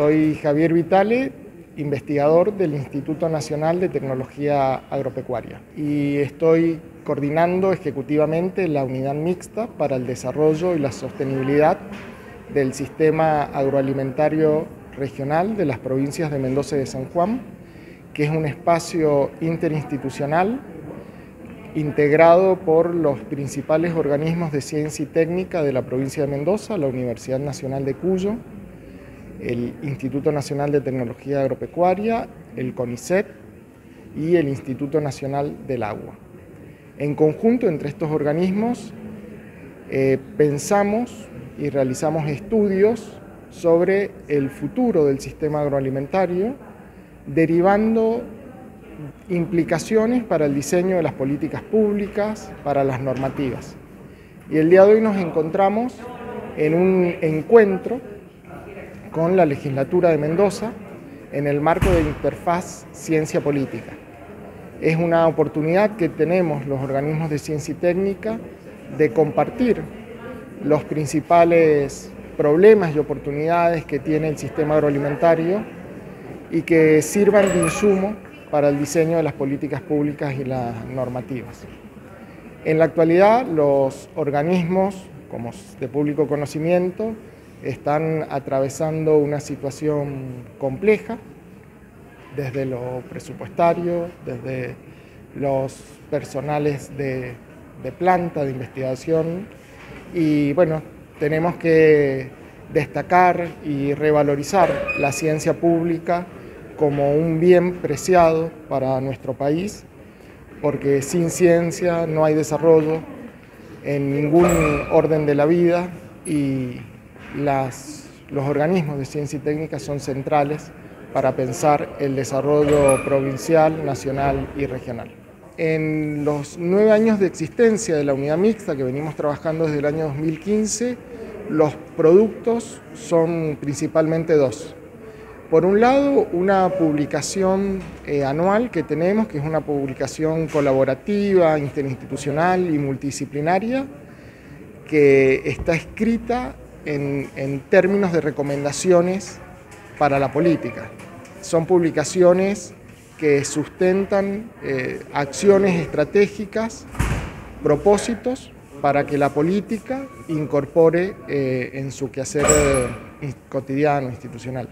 Soy Javier Vitale, investigador del Instituto Nacional de Tecnología Agropecuaria. Y estoy coordinando ejecutivamente la unidad mixta para el desarrollo y la sostenibilidad del sistema agroalimentario regional de las provincias de Mendoza y de San Juan, que es un espacio interinstitucional integrado por los principales organismos de ciencia y técnica de la provincia de Mendoza, la Universidad Nacional de Cuyo, el Instituto Nacional de Tecnología Agropecuaria, el CONICET y el Instituto Nacional del Agua. En conjunto entre estos organismos eh, pensamos y realizamos estudios sobre el futuro del sistema agroalimentario, derivando implicaciones para el diseño de las políticas públicas, para las normativas. Y el día de hoy nos encontramos en un encuentro con la legislatura de Mendoza en el marco de Interfaz Ciencia Política. Es una oportunidad que tenemos los organismos de ciencia y técnica de compartir los principales problemas y oportunidades que tiene el sistema agroalimentario y que sirvan de insumo para el diseño de las políticas públicas y las normativas. En la actualidad, los organismos como de público conocimiento están atravesando una situación compleja, desde lo presupuestario, desde los personales de, planta, de investigación, y bueno, tenemos que destacar y revalorizar la ciencia pública como un bien preciado para nuestro país, porque sin ciencia no hay desarrollo en ningún orden de la vida y los organismos de ciencia y técnica son centrales para pensar el desarrollo provincial, nacional y regional. En los nueve años de existencia de la unidad mixta que venimos trabajando desde el año 2015, los productos son principalmente dos. Por un lado, una publicación eh, anual que tenemos, que es una publicación colaborativa, interinstitucional y multidisciplinaria, que está escrita en, términos de recomendaciones para la política. Son publicaciones que sustentan eh, acciones estratégicas, propósitos para que la política incorpore eh, en su quehacer eh, cotidiano, institucional.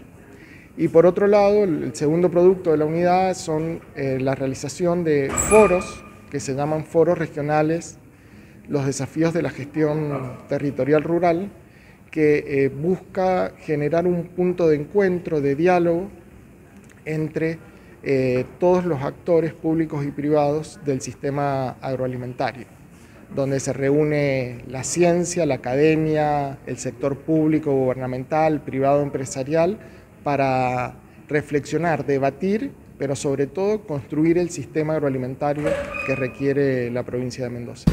Y por otro lado, el segundo producto de la unidad son la realización de foros que se llaman foros regionales, los desafíos de la gestión territorial rural, que eh, busca generar un punto de encuentro, de diálogo entre eh, todos los actores públicos y privados del sistema agroalimentario, donde se reúne la ciencia, la academia, el sector público, gubernamental, privado, empresarial, para reflexionar, debatir, pero sobre todo construir el sistema agroalimentario que requiere la provincia de Mendoza.